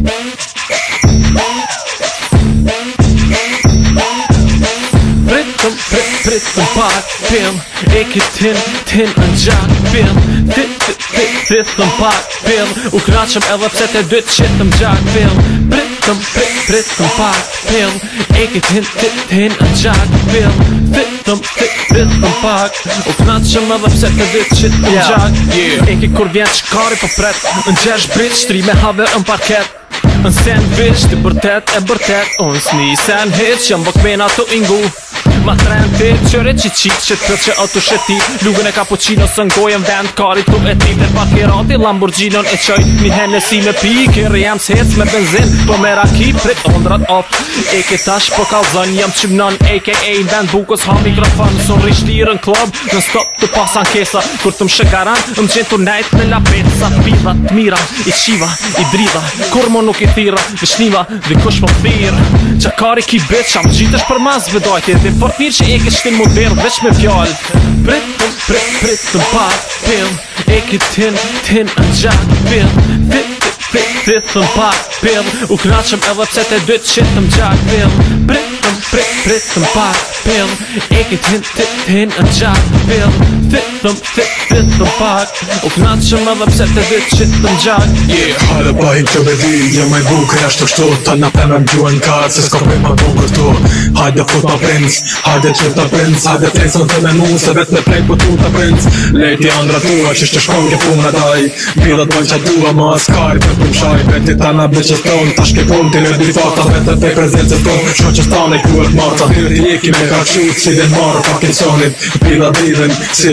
Pritëm, pritëm, pritëm pak Pim, e ki tin, tin në gjak Pim, ti, ti, ti, pritëm pak Pim, u knaqëm edhe pse të dyt qitëm gjak Pim, pritëm, pritëm, pak Pim, e ki tin, ti, tin në gjak Pim, ti, pritëm, ti, pritëm pak U knaqëm edhe pse të dyt gjak yeah. E ki kur vjen qëkari për po pret Në gjesh brit, shtri me have në parket En sandwich, det är bortett, är bortett och en snisälhet Känn bak benet och en ingo. Ma trenti Qëre që qi që të që otu sheti Lugën e cappuccino së ngojën vend Kari tu e ti dhe parkerati Lamborghinon e qoj Mi si me pi Kërë jam s'hec me benzin Po me raki prit ondrat op E ke tash po kalzon Jam nën A.K.A. në band bukës ha mikrofon Sun rishtirë në klub Në stop të pasan kesa Kur të më shëkaran Më gjenë të najt me lapet Sa pidha, të mira I qiva I brida Kur mo nuk i thira Vishniva Dhe kush më Qa kari ki bitch Am gjitësh për mas Vedojt e Por mirë që e kështin modern veç me fjall Prit, prit, prit, prit të mpat pëm E këtin, tin, në gjatë Prit, të mpat U knaqëm edhe pse të dytë që të mgjatë Prit, prit, prit të mpat pëm E këtin, tin, në gjatë vitëm, fit, vitëm pak U knatë që më dhe pse të vitë që të më gjak yeah. Hale bajin të bedi, jë maj bukër ashtë të kështu Ta në përme më gjuën kartë, se s'ka për më bukë Hajde fut pa princ, hajde qërë të princ Hajde tenson të me mu, se vetë me prej putu po të princ Lejti andra tua, që shtë shkon ke funa daj Bila të që dua, ma askar, për të më shaj Beti ta në bëqës ton, ta shke pun, ti në bifata prezence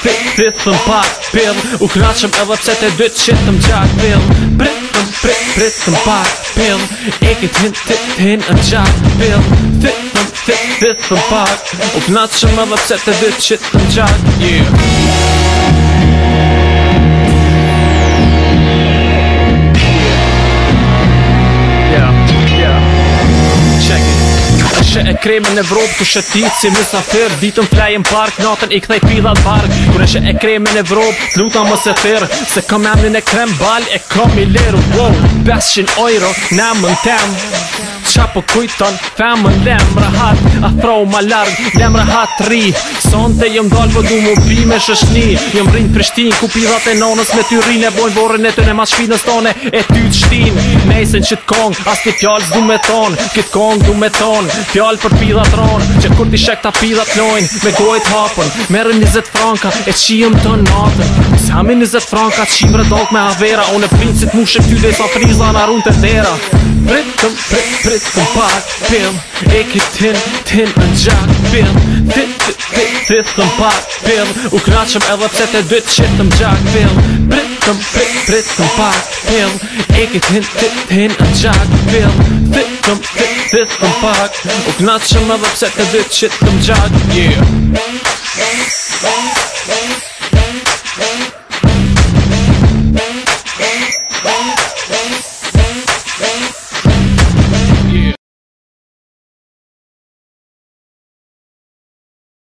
fit Fit thëm pak pill U knaqëm edhe pse të dytë qëtëm qak pill Prit thëm prit prit thëm pak pill Ekit hin tit hin në qak pill Fit fit fit thëm pak U knaqëm edhe pse të dytë qëtëm qak Yeah Kremën në Evropë ku shëtit si mësafir Ditën flejë në park, natën i kthej pidat park Kure shë e kremën në Evropë, luta më se thirë Se kam emnin e krem bal, e kam i liru Wow, 500 euro, ne në temë qa po kujton Femën lem rahat, afro ma larg, lem rahat ri Son të jëm dalë po du mu bi me shëshni Jëm rinjë prishtin, ku pirat e nonës me ty rinë E bojnë vorën e të në mas shpinës tone e ty të shtin mesen që të kong, as t'i pjallë zdu me ton Këtë kong du me ton, pjallë për pidat ron Që kur t'i shek ta pidat nojnë me gojt hapën Merë njëzet franka, e qijëm të natën Hami nëzët franka, qimre dalt me havera Unë e princit mu shëftyde sa friza në arun të dera Pritëm, pritëm, pritëm pak, pim E ki tin, tin në gjak, pim Ti, ti, ti, ti, thëm pak, pim U knaqëm edhe pse të dytë që të më gjak, pim Pritëm, pritëm, pritëm pak, pim E ki tin, tin, tin në gjak, pim Ti, ti, ti, ti, thëm pak U knaqëm edhe pse të dytë që gjak, yeah